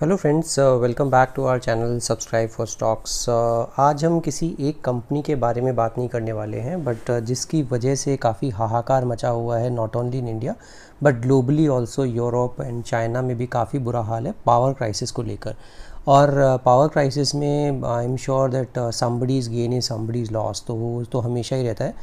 Hello friends welcome back to our channel subscribe for stocks आज हम किसी एक कंपनी के बारे में बात नहीं करने वाले हैं बट uh, जिसकी वजह से काफ़ी हाहाकार मचा हुआ है not only in India but globally also Europe and China में भी काफ़ी बुरा हाल है पावर क्राइसिस को लेकर। और पावर uh, क्राइसिस में I am sure that somebody is gain is somebody is loss तो वो तो हमेशा ही रहता है।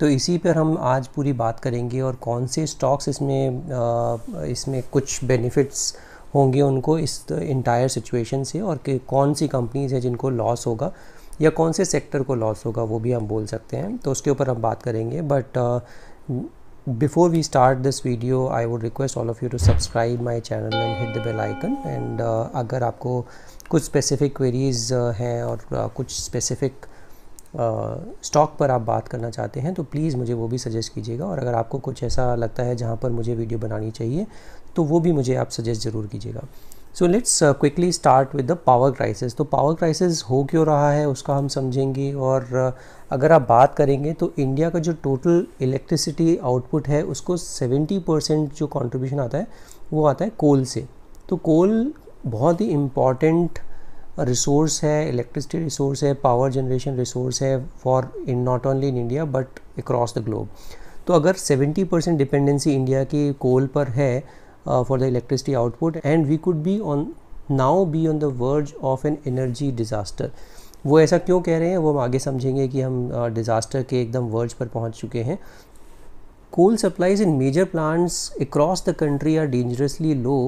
तो इसी पर हम आज पूरी बात करेंगे और कौन से स्टॉक्स इसमें uh, इसमें कुछ बेनिफिट्स होंगे उनको इस इंटायर सिचुएशन से और कि कौन सी कंपनीज़ हैं जिनको लॉस होगा या कौन से सेक्टर को लॉस होगा वो भी हम बोल सकते हैं। तो उसके ऊपर हम बात करेंगे। But before we start this video I would request all of you to subscribe my channel and hit the bell icon and अगर आपको कुछ स्पेसिफिक क्वेरीज़ uh, हैं और uh, कुछ स्पेसिफिक स्टॉक uh, पर आप बात करना चाहते हैं तो प्लीज़ मुझे वो भी सजेस्ट कीजिएगा। और अगर आपको कुछ ऐसा लगता है जहाँ पर मुझे वीडियो बनानी चाहिए तो वो भी मुझे आप सजेस्ट ज़रूर कीजिएगा। So let's quickly start with the power crisis तो पावर क्राइसिस हो क्यों रहा है उसका हम समझेंगे और uh, अगर आप बात करेंगे तो इंडिया का जो टोटल इलेक्ट्रिसिटी आउटपुट है उसको 70 परसेंट जो कंट्रीब्यूशन आता है वो आता है कोल से। तो कोल बहुत ही इंपॉर्टेंट रिसोर्स है इलेक्ट्रिसिटी रिसोर्स है पावर जनरेशन रिसोर्स है for in not only in India but across the globe तो अगर 70 परसेंट डिपेंडेंसी इंडिया की कोल पर है uh, for the electricity output and we could be on now be on the verge of an energy disaster. वो ऐसा क्यों कह रहे हैं? वो हम आगे समझेंगे कि हम uh, डिज़ास्टर के एकदम वर्ज पर पहुँच चुके हैं। Coal supplies in major plants across the country are dangerously low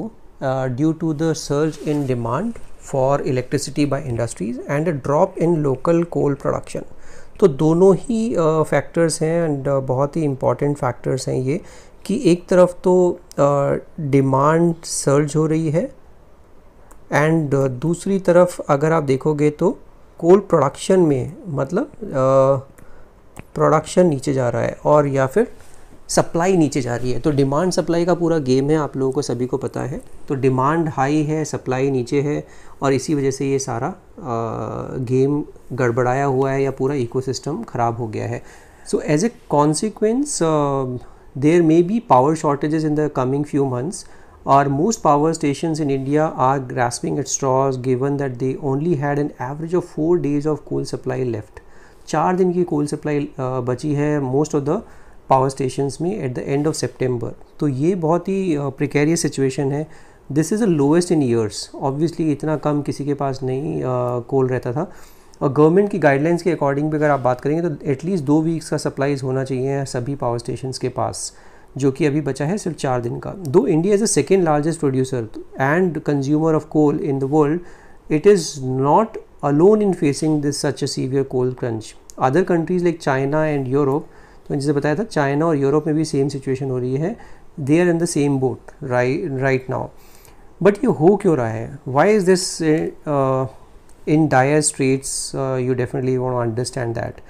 due to the surge in demand for electricity by industries and a drop in local coal production तो दोनों ही factors uh, हैं and uh, बहुत ही important factors हैं ये कि एक तरफ़ तो डिमांड सर्ज हो रही है एंड दूसरी तरफ़ अगर आप देखोगे तो कोल प्रोडक्शन में मतलब प्रोडक्शन नीचे जा रहा है और या फिर सप्लाई नीचे जा रही है। तो डिमांड सप्लाई का पूरा गेम है आप लोगों को सभी को पता है। तो डिमांड हाई है सप्लाई नीचे है और इसी वजह से ये सारा आ, गेम गड़बड़ाया हुआ है या पूरा इकोसिस्टम ख़राब हो गया है। So as a consequence There may be power shortages in the coming few months or most power stations in India are grasping at straws given that they only had an average of 4 days of coal supply left. चार दिन की कोल supply बची है most of the power stations में at the end of सितंबर तो ये बहुत ही प्रिकेरियस सिचुएशन है this is the lowest in years obviously इतना कम किसी के पास नहीं कोल रहता था और गवर्नमेंट की गाइडलाइंस के अकॉर्डिंग भी अगर आप बात करेंगे तो एटलीस्ट दो वीक्स का सप्लाईज होना चाहिए सभी पावर स्टेशन के पास, जो कि अभी बचा है सिर्फ़ चार दिन का। दो India is the second largest producer and consumer of coal in the world it is not alone in facing this such a severe coal crunch other countries like China and Europe तो जैसे बताया था China और Europe में भी same situation हो रही है। They are in the same boat right now but ये हो क्यों रहा है? Why is this in dire straits you definitely want understand that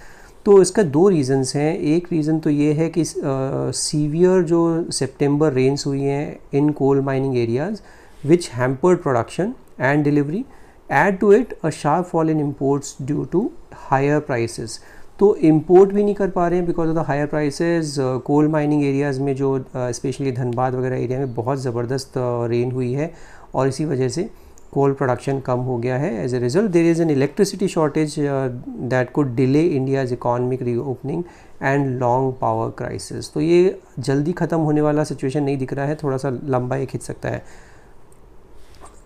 तो इसका दो रीज़न्स हैं। एक रीज़न तो ये है कि सीवियर uh, जो सितंबर रेंस हुई हैं in coal mining areas which hampered production and delivery add to it a sharp fall in imports due to higher prices तो इम्पोर्ट भी नहीं कर पा रहे हैं because of the higher prices coal mining areas में जो स्पेशली uh, धनबाद वगैरह एरिया में बहुत ज़बरदस्त रेन uh, हुई है और इसी वजह से कोल प्रोडक्शन कम हो गया है. As a result there is an electricity shortage that could delay India's economic reopening and long power crisis तो ये जल्दी ख़त्म होने वाला सिचुएशन नहीं दिख रहा है. थोड़ा सा लंबा ही खिंच सकता है.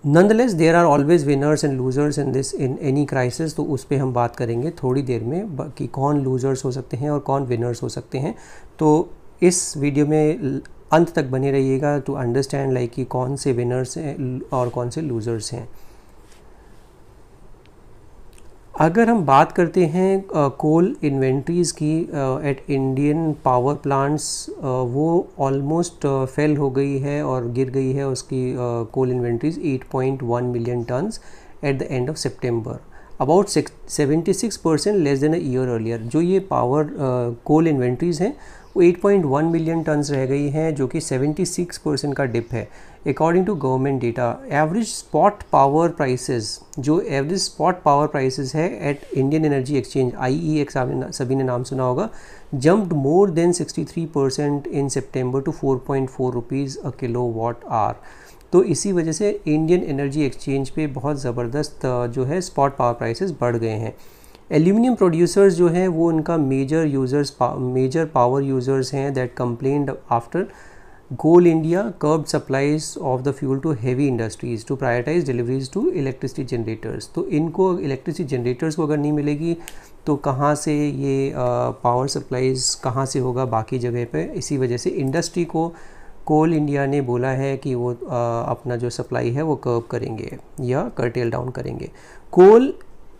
Nonetheless there are always winners and losers in this in any crisis तो उस पर हम बात करेंगे थोड़ी देर में, कि कौन लूजर्स हो सकते हैं और कौन विनर्स हो सकते हैं. तो इस वीडियो में अंत तक बने रहिएगा टू अंडरस्टैंड लाइक कि कौन से विनर्स हैं और कौन से लूज़र्स हैं। अगर हम बात करते हैं कोल uh, इन्वेंट्रीज़ की एट इंडियन पावर प्लांट्स वो ऑलमोस्ट फेल uh, हो गई है और गिर गई है उसकी coal inventories 8.1 million tons at the end of September about seventy six percent less than a year earlier जो ये पावर कोल इन्वेंट्रीज़ हैं वो 8.1 मिलियन टन्स रह गई हैं, जो कि 76 परसेंट का डिप है। According to government data average spot power prices जो एवरेज स्पॉट पावर प्राइसेस है at Indian Energy Exchange I X सभी ने नाम सुना होगा jumped more than 63 percent in September to 4.4 rupees a kilowatt hour तो इसी वजह से इंडियन एनर्जी एक्सचेंज पे बहुत ज़बरदस्त, जो है स्पॉट पावर प्राइसेस बढ़ गए हैं। एल्यूमिनियम प्रोड्यूसर्स जो हैं वो उनका major users major power users हैं that complained after Coal India curb supplies of the fuel to heavy industries to prioritise deliveries to electricity generators तो इनको इलेक्ट्रिसिटी जनरेटर्स को अगर नहीं मिलेगी तो कहाँ से ये पावर सप्लाईज कहाँ से होगा बाकी जगह पे? इसी वजह से इंडस्ट्री को कोल इंडिया ने बोला है कि वो आ, अपना जो सप्लाई है वो कर्ब करेंगे या कर्टेल डाउन करेंगे। Coal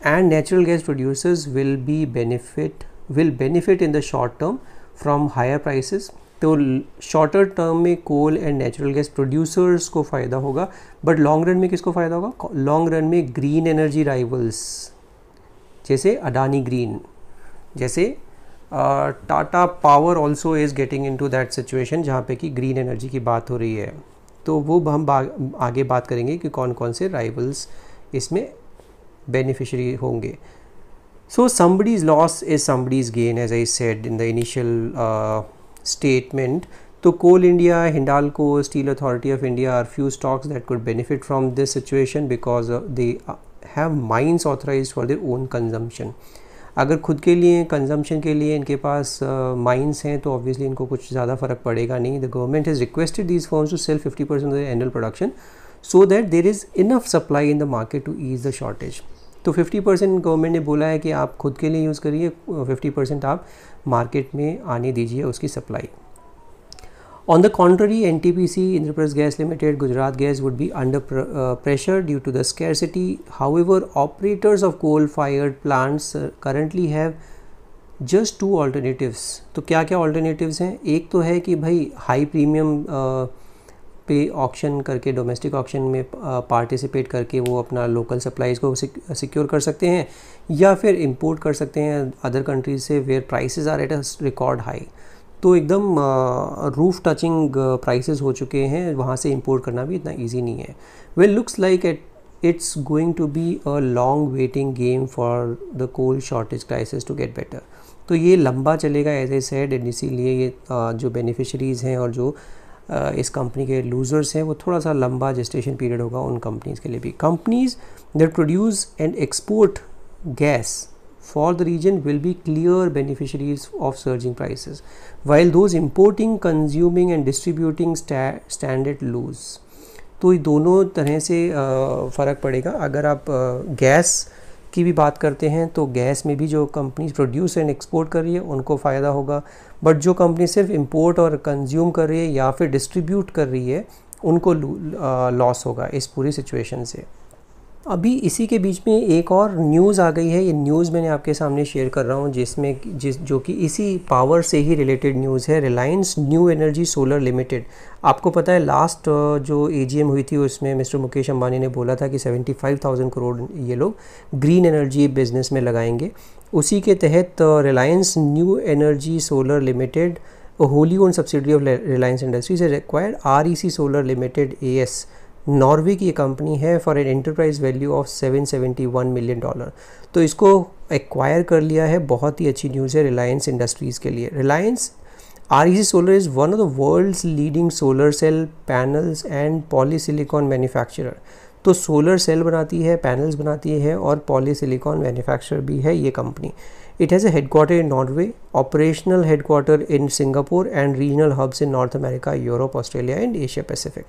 and natural gas producers will be benefit, will benefit in the short term from higher prices. तो शॉर्टर टर्म में coal and natural gas producers को फ़ायदा होगा बट लॉन्ग रन में किसको फ़ायदा होगा? लॉन्ग रन में ग्रीन एनर्जी राइवल्स जैसे अडानी ग्रीन जैसे Tata Power also is getting into that situation जहाँ पे कि ग्रीन एनर्जी की बात हो रही है। तो वो हम आगे बात करेंगे कि कौन कौन से राइवल्स इसमें बेनिफिशरी होंगे। So somebody's loss is somebody's gain as I said in the initial statement तो coal India Hindalco Steel Authority of India are few stocks that could benefit from this situation because they have mines authorise for their own consumption अगर खुद के लिए consumption के लिए इनके पास mines uh, हैं तो ऑब्वियसली इनको कुछ ज़्यादा फ़र्क पड़ेगा नहीं। The government has requested this firms to sell fifty percent annual production so that there is enough supply in the market to ease the shortage तो 50 परसेंट गवर्नमेंट ने बोला है कि आप खुद के लिए यूज़ करिए 50 परसेंट आप मार्केट में आने दीजिए उसकी supply on the contrary N T P C Indraprastha Gas Limited Gujarat Gas would be under pressure due to the scarcity however operators of coal fired plants currently have just two alternatives तो क्या क्या alternatives हैं? एक तो है कि भाई high premium uh, पे ऑक्शन करके डोमेस्टिक ऑक्शन में पार्टिसिपेट करके वो अपना लोकल सप्लाईज़ को सिक्योर कर सकते हैं या फिर इंपोर्ट कर सकते हैं अदर कंट्रीज़ से where prices are at a record high तो एकदम रूफ टचिंग प्राइसेस हो चुके हैं, वहाँ से इंपोर्ट करना भी इतना ईजी नहीं है। Well looks like at it's going to be a long waiting game for the coal shortage crisis to get better तो ये लंबा चलेगा एज ए सेड एंड इसीलिए ये जो बेनिफिशरीज़ हैं और जो इस कंपनी के लूजर्स हैं। वो थोड़ा सा लंबा जस्टेशन पीरियड होगा उन कंपनीज़ के लिए भी। Companies that produce and export gas for the region will be clear beneficiaries of surging price while those importing consuming and distributing standard lose तो ये दोनों तरह से फ़र्क पड़ेगा। अगर आप गैस uh, की भी बात करते हैं तो गैस में भी जो कंपनी प्रोड्यूस एंड एक्सपोर्ट कर रही है, उनको फ़ायदा होगा। बट जो कंपनी सिर्फ़ इम्पोर्ट और कंज्यूम कर रही है या फिर डिस्ट्रीब्यूट कर रही है, उनको लॉस होगा इस पूरी सिचुएशन से। अभी इसी के बीच में एक और न्यूज़ आ गई है। ये न्यूज़ मैंने आपके सामने शेयर कर रहा हूँ जिसमें जिस जो कि इसी पावर से ही रिलेटेड न्यूज़ है। Reliance New Energy Solar Limited आपको पता है लास्ट जो एजीएम हुई थी उसमें मिस्टर मुकेश अंबानी ने बोला था कि 75,000 करोड़ ये लोग ग्रीन एनर्जी बिज़नेस में लगाएँगे। उसी के तहत Reliance New Energy Solar Limited wholly own subsidy of Reliance Industries required R E C Solar Limited A S Norway की कंपनी है for an enterprise value of 771 million dollar तो इसको एक्वायर कर लिया है, बहुत ही अच्छी न्यूज़ है रिलायंस इंडस्ट्रीज़ के लिए। Reliance R E Solar is one of the world's leading solar cell panels and polysilicon manufacturer तो सोलर सेल बनाती है पैनल्स बनाती है और पॉलीसिलिकॉन मैन्युफैक्चरर भी है ये company It has a headquarter in Norway, operational headquarter in Singapore and regional hubs in North America, Europe, Australia and Asia Pacific.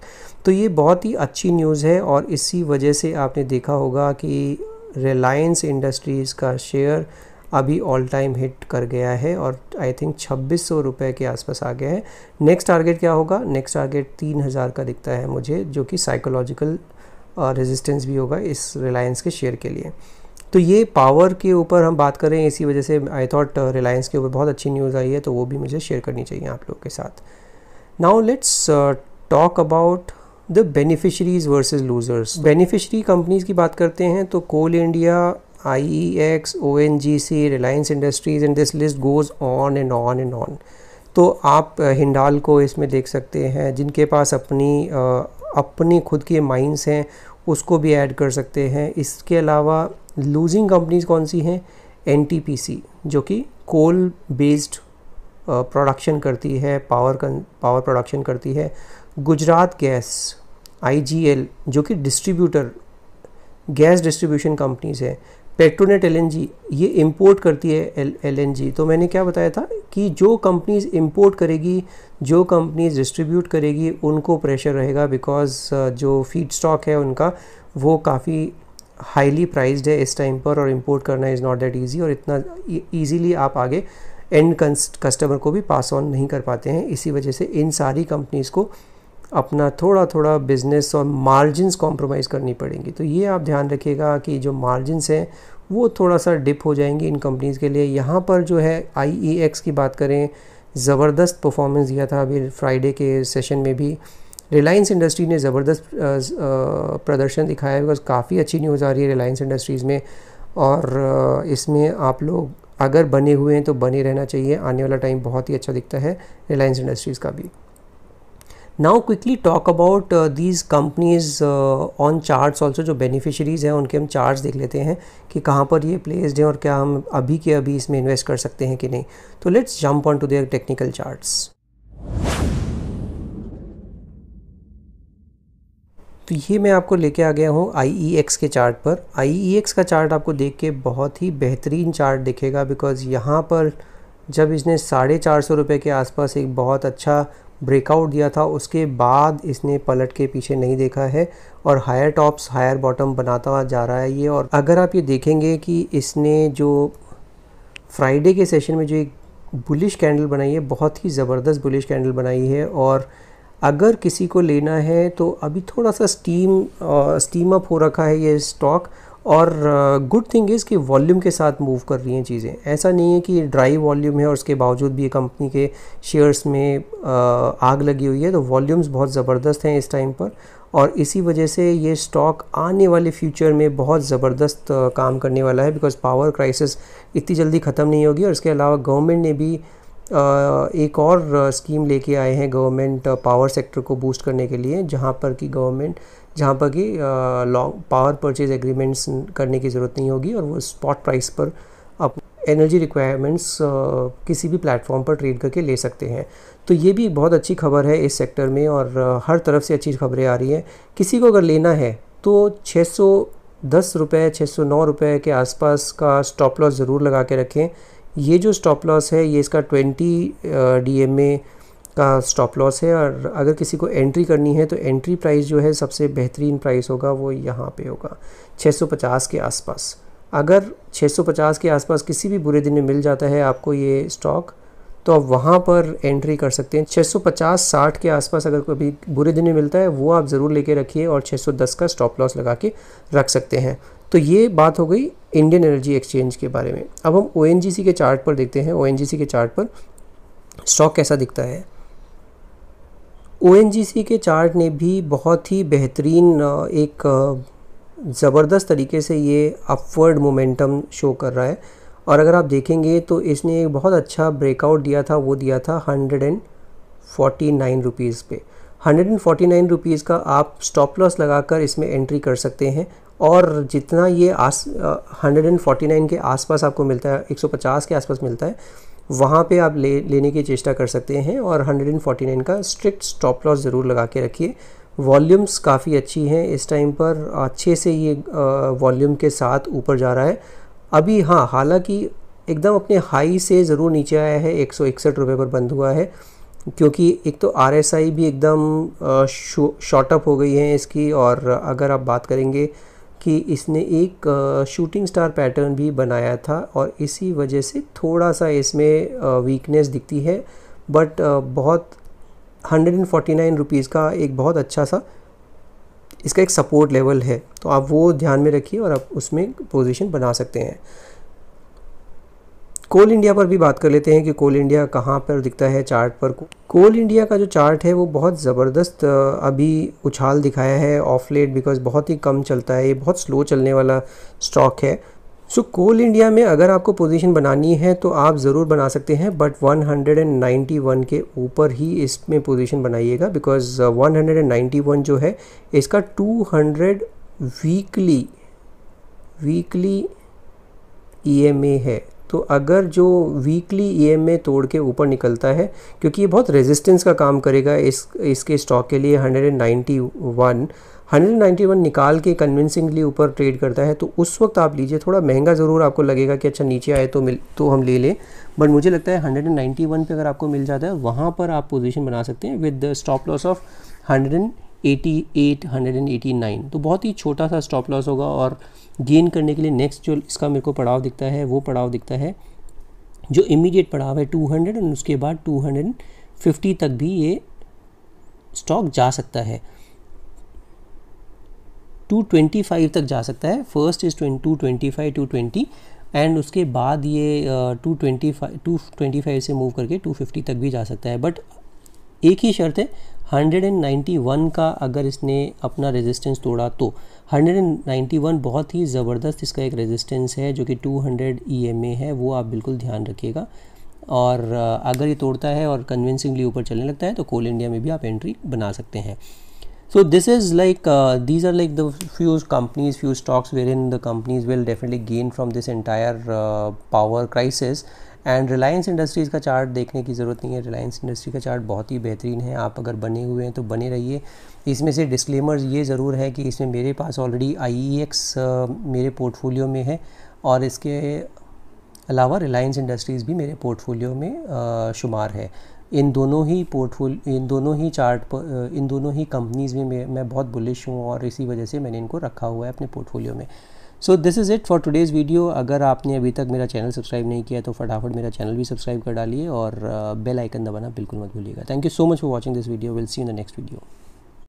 तो ये बहुत ही अच्छी न्यूज़ है और इसी वजह से आपने देखा होगा कि रिलायंस इंडस्ट्रीज़ का शेयर अभी ऑल टाइम हिट कर गया है और आई थिंक छब्बीस सौ रुपये के आसपास आ गया है। नेक्स्ट टारगेट क्या होगा? नेक्स्ट टारगेट तीन हज़ार का दिखता है मुझे जो कि साइकोलॉजिकल रेजिस्टेंस भी होगा इस रिलायंस के शेयर के लिए। तो ये पावर के ऊपर हम बात करें, इसी वजह से आई थॉट रिलायंस के ऊपर बहुत अच्छी न्यूज़ आई है तो वो भी मुझे शेयर करनी चाहिए आप लोग के साथ। Now let's talk about the beneficiaries versus losers beneficiary companies की बात करते हैं तो Coal India I E X O N G C Reliance Industries and this list goes on and on and on तो आप हिंडाल को इसमें देख सकते हैं, जिनके पास अपनी अपनी खुद के माइंस हैं, उसको भी ऐड कर सकते हैं। इसके अलावा लूजिंग कंपनीज़ कौन सी हैं? एनटीपीसी जो कि कोल बेस्ड प्रोडक्शन करती है पावर पावर प्रोडक्शन करती है। गुजरात गैस आईजीएल जो कि डिस्ट्रीब्यूटर गैस डिस्ट्रीब्यूशन कंपनीज़ है। पेट्रोनेट एल ये इंपोर्ट करती है एल तो मैंने क्या बताया था कि जो कंपनीज़ इंपोर्ट करेगी, जो कंपनीज़ डिस्ट्रीब्यूट करेगी, उनको प्रेशर रहेगा बिकॉज़ जो फ़ीड स्टॉक है उनका, वो काफ़ी हाईली प्राइज्ड है इस टाइम पर और इम्पोर्ट करना इज़ नॉट दैट ईजी और इतना ईजीली आप आगे एंड कस्टमर को भी पास ऑन नहीं कर पाते हैं। इसी वजह से इन सारी कंपनीज़ को अपना थोड़ा थोड़ा बिज़नेस और मार्जिनस कॉम्प्रोमाइज़ करनी पड़ेंगी। तो ये आप ध्यान रखिएगा कि जो मार्जिनस हैं, वो थोड़ा सा डिप हो जाएँगे इन कंपनीज़ के लिए। यहाँ पर जो है आई e की बात करें, ज़बरदस्त परफॉर्मेंस दिया था अभी फ्राइडे के सेशन में भी। रिलायंस इंडस्ट्री ने ज़बरदस्त प्रदर्शन दिखाया है बिकॉज़ काफ़ी अच्छी न्यूज़ आ रही है रिलायंस इंडस्ट्रीज़ में। और इसमें आप लोग अगर बने हुए हैं तो बने रहना चाहिए। आने वाला टाइम बहुत ही अच्छा दिखता है रिलायंस इंडस्ट्रीज़ का भी। Now quickly talk about these companies on charts also जो बेनिफिशरीज़ हैं, उनके हम चार्ट्स देख लेते हैं कि कहाँ पर ये प्लेस्ड हैं और क्या हम अभी के अभी इसमें इन्वेस्ट कर सकते हैं कि नहीं। तो let's jump on to their technical charts तो ये मैं आपको लेके आ गया हूँ आई e के चार्ट पर। आई e का चार्ट आपको देख के बहुत ही बेहतरीन चार्ट दिखेगा बिकॉज़ यहाँ पर जब इसने साढ़े चार सौ रुपये के आसपास एक बहुत अच्छा ब्रेकआउट दिया था, उसके बाद इसने पलट के पीछे नहीं देखा है और हायर टॉप्स हायर बॉटम बनाता जा रहा है ये। और अगर आप ये देखेंगे कि इसने जो फ्राइडे के सेशन में जो एक बुलिश कैंडल बनाई है, बहुत ही ज़बरदस्त बुलिश कैंडल बनाई है और अगर किसी को लेना है तो अभी थोड़ा सा स्टीम स्टीम अप हो रखा है ये स्टॉक और गुड थिंग इज़ कि वॉल्यूम के साथ मूव कर रही हैं चीज़ें। ऐसा नहीं है कि ड्राई वॉल्यूम है और उसके बावजूद भी ये कंपनी के शेयर्स में आग लगी हुई है तो वॉल्यूम्स बहुत ज़बरदस्त हैं इस टाइम पर और इसी वजह से ये स्टॉक आने वाले फ्यूचर में बहुत ज़बरदस्त काम करने वाला है बिकॉज़ पावर क्राइसिस इतनी जल्दी ख़त्म नहीं होगी और इसके अलावा गवर्नमेंट ने भी एक और स्कीम लेके आए हैं गवर्नमेंट पावर सेक्टर को बूस्ट करने के लिए, जहाँ पर कि गवर्नमेंट जहाँ पर कि लॉन्ग पावर परचेज एग्रीमेंट्स करने की ज़रूरत नहीं होगी और वो स्पॉट प्राइस पर आप एनर्जी रिक्वायरमेंट्स किसी भी प्लेटफॉर्म पर ट्रेड करके ले सकते हैं। तो ये भी बहुत अच्छी खबर है इस सेक्टर में और हर तरफ़ से अच्छी खबरें आ रही हैं। किसी को अगर लेना है तो छः सौ दस रुपये छः सौ नौ रुपये के आसपास का स्टॉप लॉस ज़रूर लगा के रखें। ये जो स्टॉप लॉस है, ये इसका ट्वेंटी डी एम ए का स्टॉप लॉस है और अगर किसी को एंट्री करनी है तो एंट्री प्राइस जो है सबसे बेहतरीन प्राइस होगा, वो यहाँ पे होगा 650 के आसपास। अगर 650 के आसपास किसी भी बुरे दिन में मिल जाता है आपको ये स्टॉक तो आप वहाँ पर एंट्री कर सकते हैं। 650 60 के आसपास अगर कभी बुरे दिन में मिलता है, वो आप ज़रूर लेके रखिए और 610 का स्टॉप लॉस लगा के रख सकते हैं। तो ये बात हो गई इंडियन एनर्जी एक्सचेंज के बारे में। अब हम ओएनजीसी के चार्ट पर देखते हैं। ओएनजीसी के चार्ट पर स्टॉक कैसा दिखता है? ओएनजीसी के चार्ट ने भी बहुत ही बेहतरीन एक ज़बरदस्त तरीके से ये अपवर्ड मोमेंटम शो कर रहा है। और अगर आप देखेंगे तो इसने एक बहुत अच्छा ब्रेकआउट दिया था। वो दिया था hundred and forty nine rupees पे। Hundred and forty nine rupees का आप स्टॉप लॉस लगाकर इसमें एंट्री कर सकते हैं। और जितना ये आस हंड्रेड एंड फोर्टी नाइन के आसपास आपको मिलता है, एक सौ पचास के आसपास मिलता है, वहाँ पे आप ले, लेने की चेष्टा कर सकते हैं और हंड्रेड एंड फोर्टी नाइन का स्ट्रिक्ट स्टॉप लॉस ज़रूर लगा के रखिए। वॉल्यूम्स काफ़ी अच्छी हैं, इस टाइम पर अच्छे से ये वॉल्यूम के साथ ऊपर जा रहा है। अभी हाँ हालाँकि एकदम अपने हाई से ज़रूर नीचे आया है, एक सौ इकसठ रुपये पर बंद हुआ है, क्योंकि एक तो आरएसआई भी एकदम शॉर्टअप हो गई है इसकी और अगर आप बात करेंगे कि इसने एक शूटिंग स्टार पैटर्न भी बनाया था और इसी वजह से थोड़ा सा इसमें वीकनेस दिखती है। बट बहुत hundred and forty nine rupees का एक बहुत अच्छा सा इसका एक सपोर्ट लेवल है। तो आप वो ध्यान में रखिए और आप उसमें पोजीशन बना सकते हैं। कोल इंडिया पर भी बात कर लेते हैं कि कोल इंडिया कहाँ पर दिखता है चार्ट पर। कोल इंडिया का जो चार्ट है वो बहुत ज़बरदस्त अभी उछाल दिखाया है, ऑफ़ लेट बिकॉज़ बहुत ही कम चलता है, ये बहुत स्लो चलने वाला स्टॉक है। सो कोल इंडिया में अगर आपको पोजीशन बनानी है तो आप ज़रूर बना सकते हैं बट 191 के ऊपर ही इसमें पोजीशन बनाइएगा बिकॉज़ 191 जो है, इसका 200 वीकली वीकली ईएमए है। तो अगर जो वीकली ईएमए तोड़ के ऊपर निकलता है, क्योंकि ये बहुत रेजिस्टेंस का काम करेगा इस, इसके स्टॉक के लिए 191 191 निकाल के कन्विंसिंगली ऊपर ट्रेड करता है तो उस वक्त आप लीजिए, थोड़ा महँगा ज़रूर आपको लगेगा कि अच्छा नीचे आए तो मिल तो हम ले लें। बट मुझे लगता है 191 पे अगर आपको मिल जाता है, वहाँ पर आप पोजीशन बना सकते हैं with the stop loss of 188 189 तो बहुत ही छोटा सा स्टॉप लॉस होगा और गेन करने के लिए नेक्स्ट जो इसका मेरे को पड़ाव दिखता है, वो पड़ाव दिखता है, जो इमीडिएट पड़ाव है 200 और उसके बाद 250 तक भी ये स्टॉक जा सकता है। 225 तक जा सकता है। First is two twenty five two twenty and उसके बाद ये two twenty five two twenty five से मूव करके टू फिफ्टी तक भी जा सकता है। बट एक ही शर्त है 191 का अगर इसने अपना रेजिस्टेंस तोड़ा तो। 191 बहुत ही ज़बरदस्त इसका एक रेजिस्टेंस है जो कि 200 ईएमए है, वो आप बिल्कुल ध्यान रखिएगा। और अगर ये तोड़ता है और कन्विंसिंगली ऊपर चलने लगता है तो कोल इंडिया में भी आप एंट्री बना सकते हैं। So this is like these are like the few companies few stocks where in the companies will definitely gain from this entire power crisis and Reliance Industries का चार्ट देखने की ज़रूरत नहीं है। रिलायंस इंडस्ट्री का चार्ट बहुत ही बेहतरीन है। आप अगर बने हुए हैं तो बने रहिए। इसमें से डिस्क्लेमर्स ये ज़रूर है कि इसमें मेरे पास ऑलरेडी आई uh, मेरे पोर्टफोलियो में है और इसके अलावा रिलायंस इंडस्ट्रीज़ भी मेरे पोर्टफोलियो में शुमार है। इन दोनों ही पोर्टफोल इन दोनों ही चार्ट इन दोनों ही कंपनीज़ मैं मैं बहुत बुलिश हूँ और इसी वजह से मैंने इनको रखा हुआ है अपने पोर्टफोलियो में। So this is it for today's video अगर आपने अभी तक मेरा चैनल सब्सक्राइब नहीं किया तो फटाफट मेरा चैनल भी सब्सक्राइब कर डालिए और बेल आइकन दबाना बिल्कुल मत भूलिएगा। Thank you so much for watching this video will see in the next video